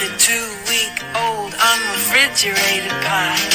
The two week old unrefrigerated pie.